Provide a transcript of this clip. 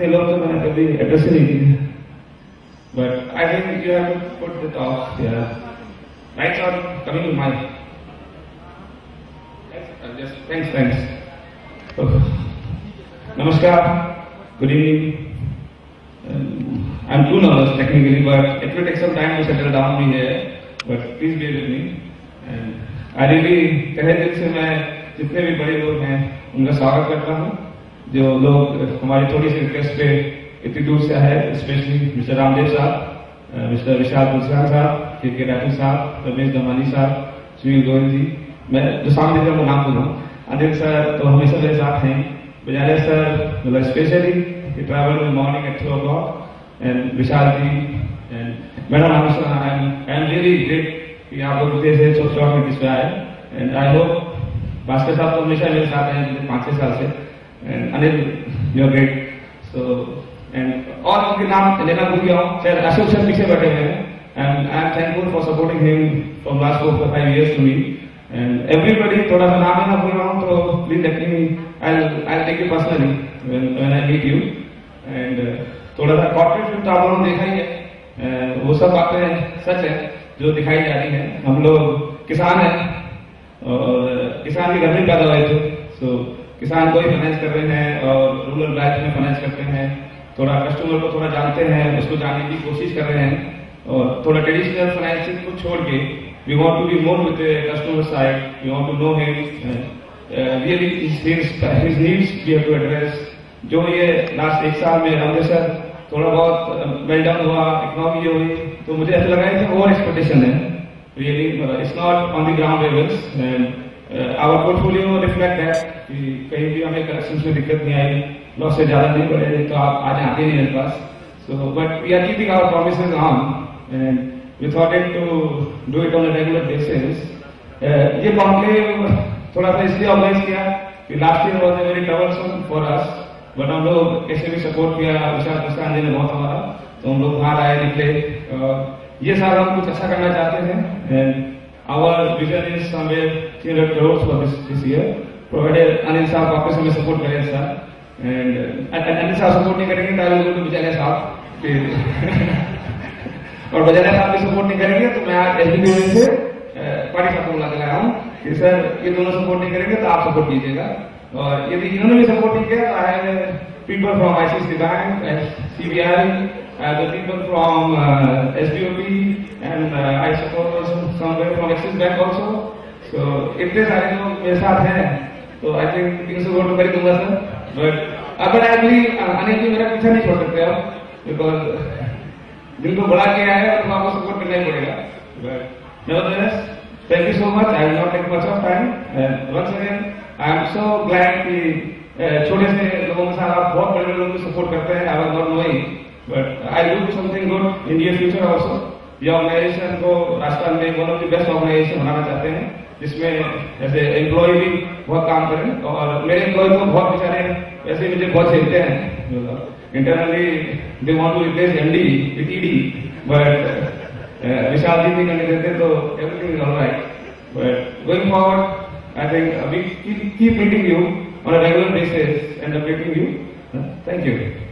इतने लोग तो मैंने कभी एड्रेस ही नहीं दिए but I think you have to put the talk right on coming to my thanks thanks नमस्कार good evening I'm too nervous technically, but it will take some time to settle down me here. But please bear with me. And I really तहे दिल से मैं जितने भी बड़े लोग हैं उनका स्वागत करता हूँ जो लोग हमारी थोड़ी सी रिक्वेस्ट पे इतनी दूर से आए स्पेशली मिस्टर रामदेव साहब मिस्टर विशाल तुलसियान साहब के के राठौर साहब रमेश दमानी साहब सुनील गोयल जी। मैं जो सामने का नाम बोला। अनिल सर तो हमेशा मेरे साथ हैं। बजारे सर मतलब specially travel in morning at two o and Vishal ji and Madam Anushka, I'm, I'm really great कि आप लोग इतने से शॉर्ट में पे आए। एंड आई होप भास्कर साहब तो हमेशा मेरे साथ हैं पाँच छह साल से। Anil you are great so and और उनके नाम लेना भूल गया। शायद अशोक सर पीछे बैठे हुए हैं। And I am thankful for supporting him from last four five years to me and everybody थोड़ा सा नाम लेना भूल रहा हूँ तो please let me I I take you personally when I meet you and थोड़ा सा कॉर्पोरेट फ़िल्म तो आप देखा ही है। वो सब बातें सच है, जो दिखाई जा रही है। हम लोग किसान हैं, और किसान के घर में पैदा हुए थे। सो किसान को ही फाइनेंस कर रहे हैं और रूरल लाइफ में फाइनेंस करते हैं। थोड़ा कस्टमर को थोड़ा जानते हैं, उसको जानने की कोशिश कर रहे हैं और थोड़ा ट्रेडिशनल फाइनेंसिंग को छोड़ के we want to be more the customer side we want to know him really his needs we have to address जो ये लास्ट एक साल में रामदेव सर थोड़ा बहुत मेल डाउन हुआ इकोनॉमी जो हुई तो मुझे ऐसा लगा कि ओवर एक्सपेक्टेशन है। Really it's not on the ground levels and our portfolio reflect that कि कहीं भी हमें कलेक्शन में दिक्कत नहीं आई लॉस से ज़्यादा नहीं बढ़े तो आप आज आते नहीं मेरे पास। So but we are keeping our promises on and we thought it to do it on a regular basis ये कॉन्क्लेव थोड़ा सा इसलिए ऑर्गेनाइज किया कि last year was a very troublesome for us but हम लोग कैसे भी सपोर्ट किया, विशाल प्रसाद जी ने बहुत हमारा तो हम लोग बाहर आए, निकले। ये साल हम कुछ अच्छा करना चाहते हैं and vision is somewhere three hundred crore for this this year provided Anil साहब वापस हमें सपोर्ट करें सर एंड अनिल साहब सपोर्ट नहीं करेंगे तो लोगों को बिचारे साहब और बजाने साहब भी सपोर्ट नहीं करेंगे तो मैं आज एस से पार्टी साहब को बुला के लाया हूँ कि सर ये दोनों सपोर्ट नहीं करेंगे तो आप सपोर्ट कीजिएगा। और यदि इन्होंने भी सपोर्ट नहीं किया तो I have people from ICC bank CBI the people from uh, SDOP and uh, I suppose somewhere from Axis Bank also. So, इतने सारे लोग मेरे साथ हैं तो आई थिंक तीन सौ वोट कर दूँगा सर बट अब आई बिलीव अनिल जी, मेरा पीछा नहीं छोड़ सकते आप बिकॉज़ बुला के आए हैं तो आपको सपोर्ट करना ही पड़ेगा. But nevertheless, thank you so much. I will not take much of time. And once again I am so glad कि छोटे से लोगों के साथ आप बहुत बड़े लोगों को सपोर्ट करते हैं I was not knowing but I do something good in dear future also ये ऑर्गेनाइजेशन को राजस्थान में ऑफ़ द बेस्ट ऑर्गेनाइजेशन बनाना चाहते हैं जिसमें जैसे एम्प्लॉय भी बहुत काम करें और मेरे एम्प्लॉय को बहुत बेचारे वैसे मुझे बहुत झेलते हैं internally they want to replace MD with ED but Vishal ji नहीं करने देते तो everything is alright but going forward uh, we keep, keep meeting you on a regular basis and updating you. Thank you.